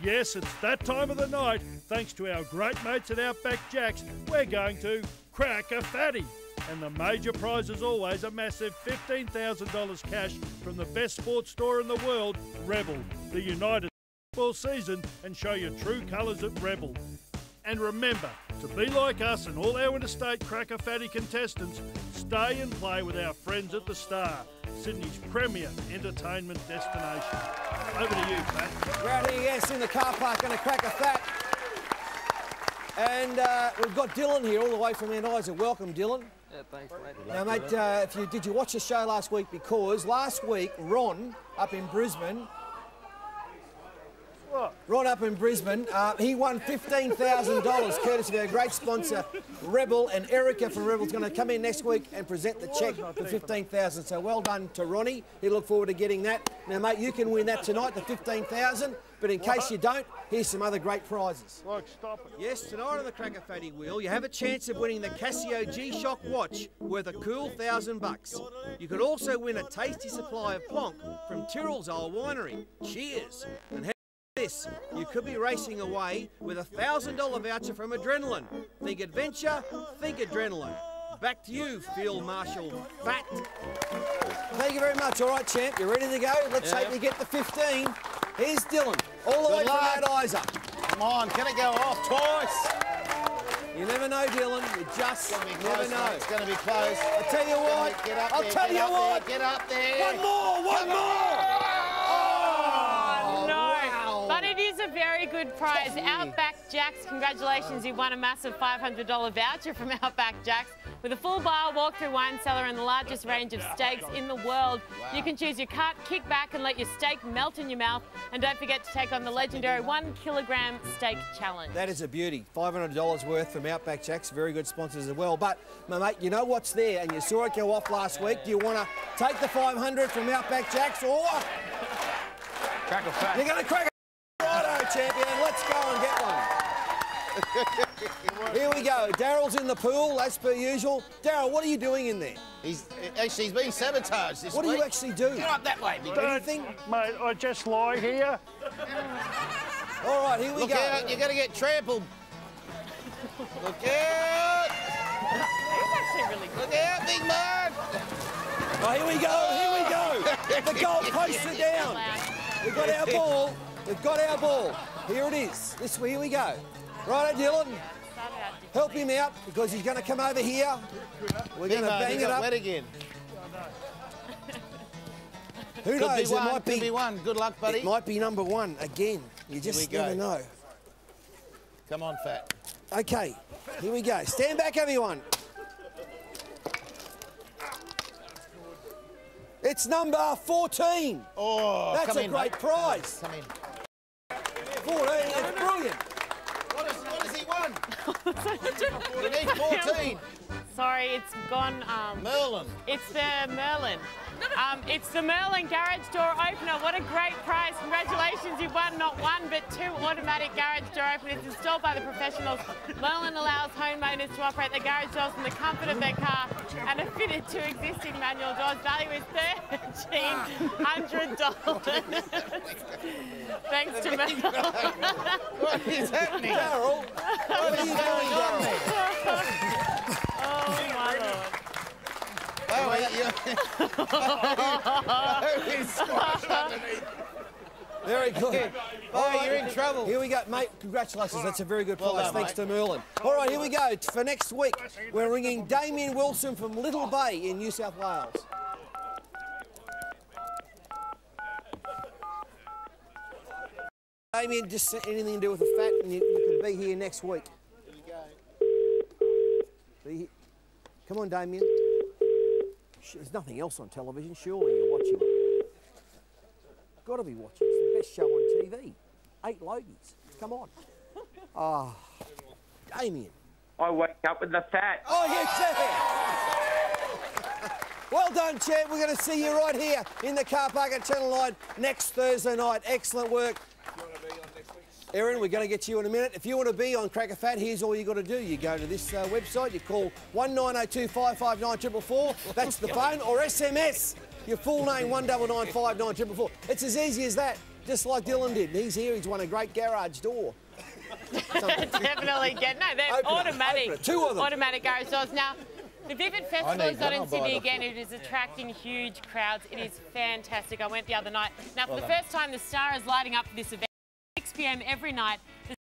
Yes, it's that time of the night. Thanks to our great mates at Outback Jacks, we're going to crack a fatty. And the major prize is always a massive $15,000 cash from the best sports store in the world, Rebel, the United football season, and show your true colours at Rebel. And remember, to be like us and all our interstate Crack a Fatty contestants, stay and play with our friends at the Star, Sydney's premier entertainment destination. Over to you, Pat. We're out here, yes, in the car park, going to crack a fat. And uh, we've got Dylan here, all the way from Mount Isa. Welcome, Dylan. Yeah, thanks, mate. Now, mate, uh, if you did you watch the show last week? Because last week, Ron up in Brisbane. Ron up in Brisbane, uh, he won $15,000 courtesy of our great sponsor, Rebel. And Erica from Rebel's going to come in next week and present the cheque for 15000 So well done to Ronnie. He look forward to getting that. Now, mate, you can win that tonight, the 15000 But in case you don't, here's some other great prizes. Look, stop it. Yes, tonight on the Crack a Fatty Wheel, you have a chance of winning the Casio G-Shock watch worth a cool thousand bucks. You could also win a tasty supply of plonk from Tyrrell's Old Winery. Cheers! And this, you could be racing away with a thousand dollar voucher from Adrenaline. Think adventure, think adrenaline. Back to you, Field Marshal Fat. Thank you very much. All right, champ, you ready to go? Let's hope you get the 15. Here's Dylan, all the way Good from luck. Mount Isa. Come on, can it go off twice? You never know, Dylan. You just It's gonna be never know. mate. It's going to be close. I'll tell you what. Get up I'll there, tell get you up what. There, get up there. One more, one more no. wow. But it is a very good prize. Outback Jacks, congratulations. you've won a massive $500 voucher from Outback Jacks with a full bar, walk-through wine cellar and the largest range of steaks in the world. You can choose your cut, kick back and let your steak melt in your mouth. And don't forget to take on the legendary one kilogram steak challenge. That is a beauty. $500 worth from Outback Jacks. Very good sponsors as well. But, my mate, you know what's there, and you saw it go off last week. Do you want to take the 500 from Outback Jacks, or Cracker fat. you're going to crack a righto, champion? Let's go and get one. Here we go. Daryl's in the pool, as per usual. Daryl, what are you doing in there? He's actually he's been sabotaged this What do week. you actually do? Get up that way, big Anything? Mate, I just lie here. All right, here we Look go. out, you're going to get trampled. Look out! It's actually really good. Look out, big man! Oh, here we go, here we go. The goal posts are down. We've got our ball. We've got our ball. Here it is. This way, here we go. Right, Dylan, help him out because he's going to come over here. We're going to bang it up. wet again. Who Could knows? be It one, might could be. be one. Good luck, buddy. It might be number one again. You just never know. Come on, fat. Okay, here we go. Stand back, everyone. It's number 14. Oh, That's a great prize. Come in. 14, it's brilliant. What, is, what has he won? We need 14. Sorry, it's gone. Um, Merlin. It's the Merlin. Um, it's the Merlin garage door opener. What a great prize. Congratulations, you've won not one but two automatic garage door openers installed by the professionals. Merlin allows homeowners to operate their garage doors from the comfort of their car and are fitted to existing manual doors. Value is $1,300. Thanks to Merlin. What is happening? Daryl, what are you doing, Daryl? Oh, my Lord. Oh, you he's squashed underneath. Very good. Oh, you're in trouble. Here we go, mate. Congratulations. That's a very good prize. Thanks mate. to Merlin. All right, here we go. For next week, we're ringing Damien Wilson from Little Bay in New South Wales. Damien, just anything to do with the fat, and you, you can be here next week. Be he- Come on, Damien. There's nothing else on television. Surely you're watching it. Got to be watching. It's the best show on TV. Eight Logies. Come on. Ah, Damien. I wake up with the fat. Oh, sir. Well done, champ. We're going to see you right here in the car park at Channel 9 next Thursday night. Excellent work. Erin, we're going to get to you in a minute. If you want to be on Cracker Fat, here's all you got to do. You go to this uh, website, you call 1902 559 That's the phone, or SMS your full name 1995 444. It's as easy as that, just like Dylan did. He's here, he's won a great garage door. Definitely get no. They're Open automatic. open it. Two of them. Automatic garage doors. Now, the Vivid Festival is not in Sydney again. It is attracting huge crowds. It is fantastic. I went the other night. Now, for the first time, the star is lighting up for this event. 6 p.m. every night.